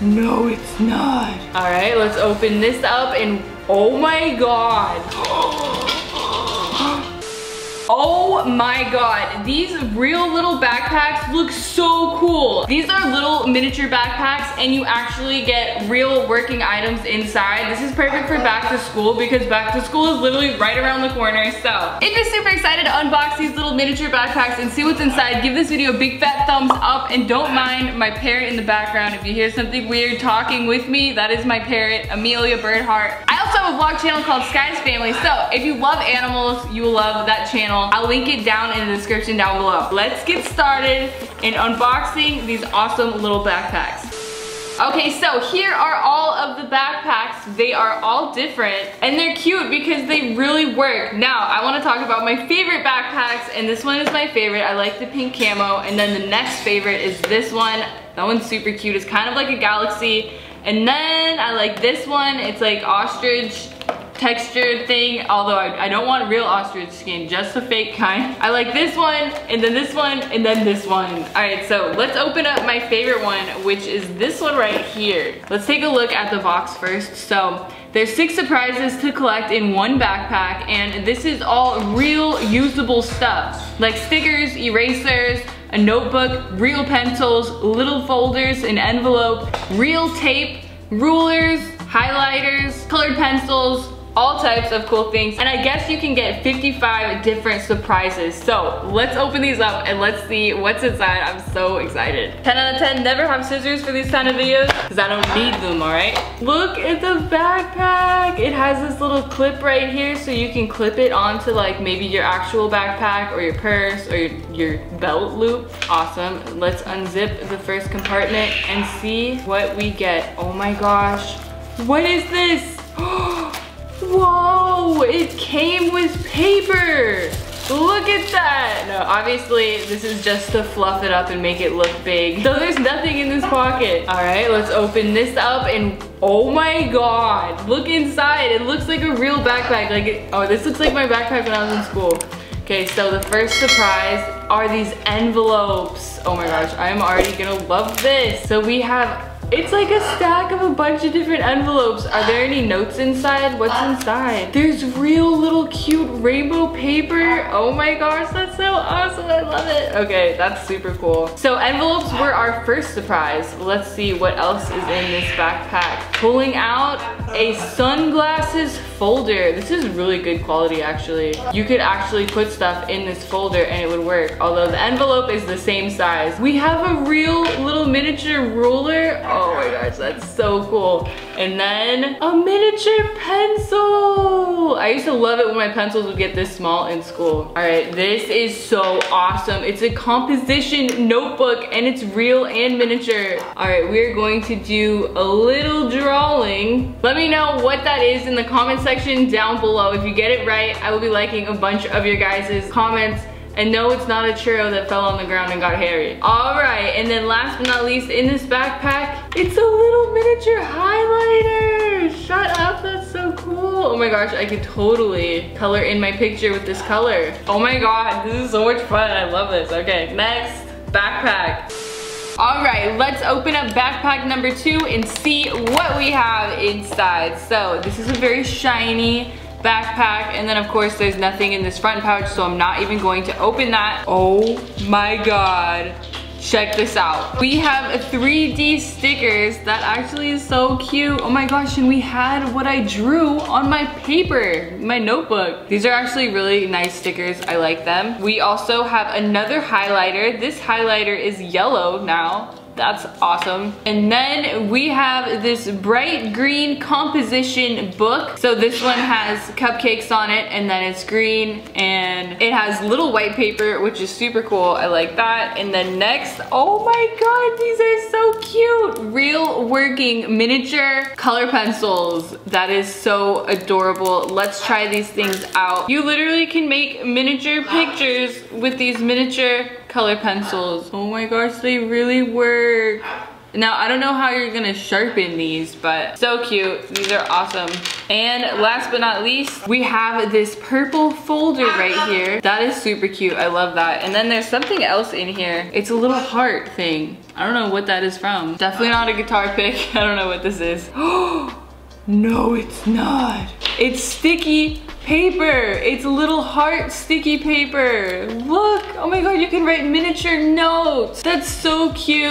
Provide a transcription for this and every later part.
No, it's not. All right, let's open this up and oh my God. Oh my god, these real little backpacks look so cool. These are little miniature backpacks and you actually get real working items inside. This is perfect for back to school because back to school is literally right around the corner. So if you're super excited to unbox these little miniature backpacks and see what's inside, give this video a big fat thumbs up and don't mind my parrot in the background. If you hear something weird talking with me, that is my parrot, Amelia Birdheart. I a vlog channel called Skyes Family. So if you love animals, you will love that channel channel. I'll link it down in the description down below. Let's get started in unboxing these awesome little backpacks. Okay, so here are all of the backpacks. They are all different and they're cute because they really work. Now, I wanna talk about my favorite backpacks and this one is my favorite. I like the pink camo and then the next favorite is this one. That one's super cute. It's kind of like a galaxy. And then I like this one. It's like ostrich textured thing, although I, I, don't want real ostrich skin, just the fake kind. I like this one, and then this one, and then this one. All right, so let's open up my favorite one, which is this one right here. Let's take a look at the box first. So there's six surprises to collect in one backpack, and this is all real usable stuff, like stickers, erasers, a notebook, real pencils, little folders, an envelope, real tape, rulers, highlighters, colored pencils, all types of cool things. And I guess you can get 55 different surprises. So let's open these up and let's see what's inside. I'm so excited. 10 out of 10, never have scissors for these kind of videos because I don't need them, all right? Look at the backpack. It has this little clip right here so you can clip it onto like maybe your actual backpack or your purse or your, your belt loop. Awesome. Let's unzip the first compartment and see what we get. Oh my gosh. What is this? It came with paper. Look at that. No, obviously this is just to fluff it up and make it look big. So there's nothing in this pocket. All right, let's open this up and oh my God, look inside. It looks like a real backpack. Like, it, oh, this looks like my backpack when I was in school. Okay, so the first surprise are these envelopes. Oh my gosh, I'm already gonna love this. So we have it's like a stack of a bunch of different envelopes. Are there any notes inside? What's inside? There's real little cute rainbow paper. Oh my gosh, that's so awesome. I love it. Okay, that's super cool. So envelopes were our first surprise. Let's see what else is in this backpack. Pulling out a sunglasses folder. This is really good quality actually. You could actually put stuff in this folder and it would work. Although the envelope is the same size. We have a real little miniature ruler. Oh my gosh, that's so cool. And then a miniature pencil. I used to love it when my pencils would get this small in school. All right, this is so awesome. It's a composition notebook and it's real and miniature. All right, we're going to do a little drawing. Let me know what that is in the comment section down below. If you get it right, I will be liking a bunch of your guys' comments and no, it's not a churro that fell on the ground and got hairy. All right, and then last but not least, in this backpack, it's a little miniature highlighter. Shut up, that's so cool. Oh my gosh, I could totally color in my picture with this color. Oh my God, this is so much fun. I love this. Okay, next, backpack. All right, let's open up backpack number two and see what we have inside. So this is a very shiny, backpack and then of course there's nothing in this front pouch so I'm not even going to open that. Oh my god. Check this out. We have 3D stickers. That actually is so cute. Oh my gosh, and we had what I drew on my paper, my notebook. These are actually really nice stickers. I like them. We also have another highlighter. This highlighter is yellow now. That's awesome. And then we have this bright green composition book. So this one has cupcakes on it and then it's green and it has little white paper, which is super cool. I like that. And then next, oh my God, these are so cute. Real working miniature color pencils. That is so adorable. Let's try these things out. You literally can make miniature pictures with these miniature color pencils. Oh my gosh, they really work. Now, I don't know how you're gonna sharpen these, but so cute. These are awesome. And last but not least, we have this purple folder right here. That is super cute, I love that. And then there's something else in here. It's a little heart thing. I don't know what that is from. Definitely not a guitar pick. I don't know what this is. Oh, no, it's not. It's sticky paper. It's little heart sticky paper. Look, oh my god, you can write miniature notes. That's so cute.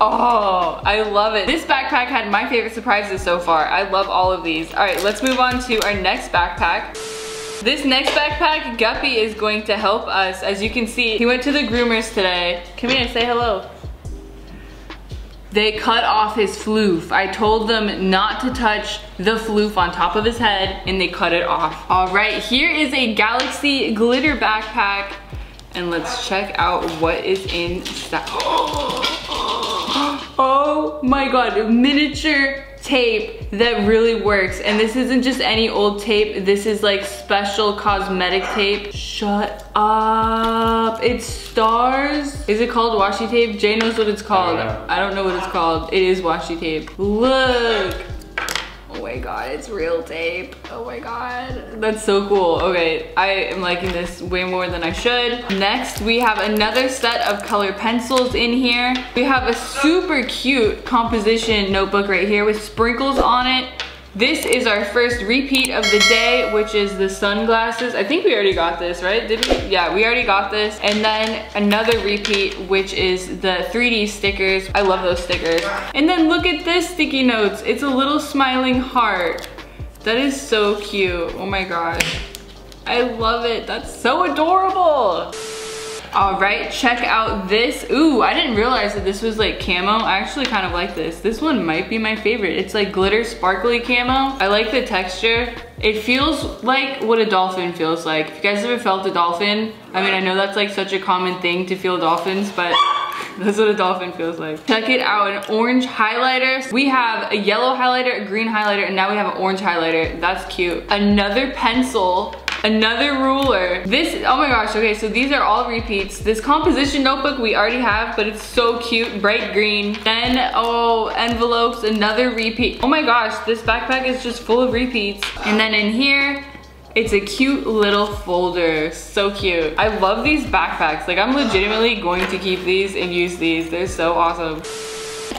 Oh, I love it. This backpack had my favorite surprises so far. I love all of these. All right, let's move on to our next backpack. This next backpack, Guppy is going to help us. As you can see, he went to the groomers today. Come here, say hello. They cut off his floof. I told them not to touch the floof on top of his head and they cut it off. All right, here is a Galaxy glitter backpack and let's check out what is inside. Oh my God, miniature tape that really works. And this isn't just any old tape. This is like special cosmetic tape. Shut up. It's stars. Is it called washi tape? Jay knows what it's called. I don't, I don't know what it's called. It is washi tape. Look. My god, it's real tape. Oh my god. That's so cool. Okay, I am liking this way more than I should. Next, we have another set of color pencils in here. We have a super cute composition notebook right here with sprinkles on it. This is our first repeat of the day, which is the sunglasses. I think we already got this, right? Did we? Yeah, we already got this. And then another repeat, which is the 3D stickers. I love those stickers. And then look at this sticky notes. It's a little smiling heart. That is so cute. Oh my gosh. I love it. That's so adorable. All right, check out this. Ooh, I didn't realize that this was like camo. I actually kind of like this. This one might be my favorite. It's like glitter sparkly camo. I like the texture. It feels like what a dolphin feels like. If you guys ever felt a dolphin, I mean, I know that's like such a common thing to feel dolphins, but that's what a dolphin feels like. Check it out, an orange highlighter. We have a yellow highlighter, a green highlighter, and now we have an orange highlighter. That's cute. Another pencil Another ruler. This, oh my gosh, okay, so these are all repeats. This composition notebook we already have, but it's so cute, bright green. Then, oh, envelopes, another repeat. Oh my gosh, this backpack is just full of repeats. And then in here, it's a cute little folder, so cute. I love these backpacks. Like I'm legitimately going to keep these and use these. They're so awesome.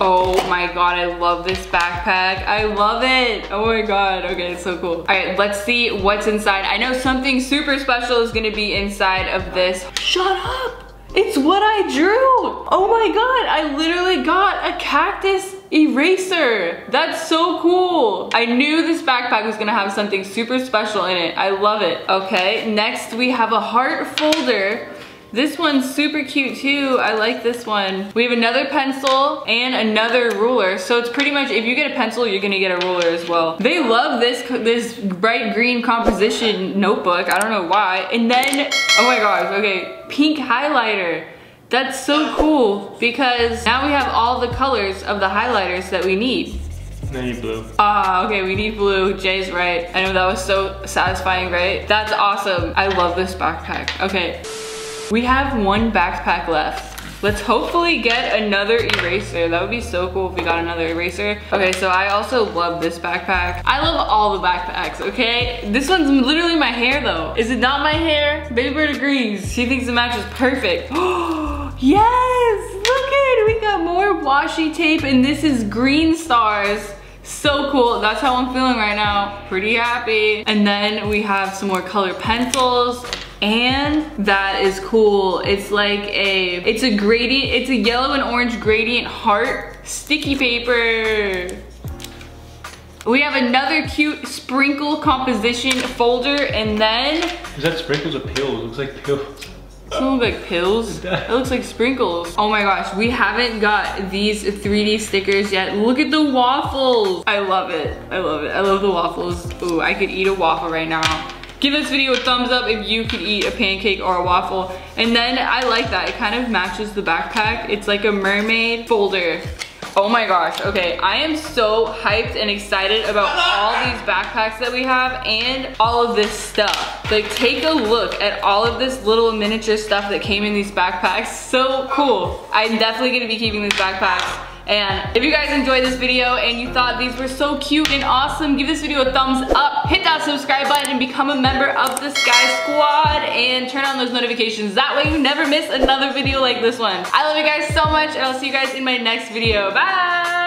Oh my god, I love this backpack. I love it. Oh my god. Okay, it's so cool. All right, let's see what's inside. I know something super special is gonna be inside of this. Shut up. It's what I drew. Oh my god, I literally got a cactus eraser. That's so cool. I knew this backpack was gonna have something super special in it. I love it. Okay, next we have a heart folder this one's super cute too. I like this one. We have another pencil and another ruler. So it's pretty much, if you get a pencil, you're gonna get a ruler as well. They love this, this bright green composition notebook. I don't know why. And then, oh my gosh, okay, pink highlighter. That's so cool because now we have all the colors of the highlighters that we need. I need blue. Ah, okay, we need blue. Jay's right. I know that was so satisfying, right? That's awesome. I love this backpack. Okay. We have one backpack left. Let's hopefully get another eraser. That would be so cool if we got another eraser. Okay, so I also love this backpack. I love all the backpacks, okay? This one's literally my hair though. Is it not my hair? Baby Bird agrees. She thinks the match is perfect. yes, look it. We got more washi tape and this is green stars. So cool, that's how I'm feeling right now. Pretty happy. And then we have some more color pencils and that is cool. It's like a, it's a gradient, it's a yellow and orange gradient heart sticky paper. We have another cute sprinkle composition folder and then... Is that sprinkles or pills? It looks like pills. Look like pills. It looks like sprinkles. Oh my gosh, we haven't got these 3D stickers yet. Look at the waffles. I love it. I love it. I love the waffles. Ooh, I could eat a waffle right now. Give this video a thumbs up if you could eat a pancake or a waffle. And then I like that, it kind of matches the backpack. It's like a mermaid folder. Oh my gosh, okay, I am so hyped and excited about all these backpacks that we have and all of this stuff. Like take a look at all of this little miniature stuff that came in these backpacks. So cool. I'm definitely gonna be keeping these backpacks And if you guys enjoyed this video and you thought these were so cute and awesome, give this video a thumbs up, hit that subscribe button and become a member of the Sky Squad and turn on those notifications. That way you never miss another video like this one. I love you guys so much and I'll see you guys in my next video. Bye!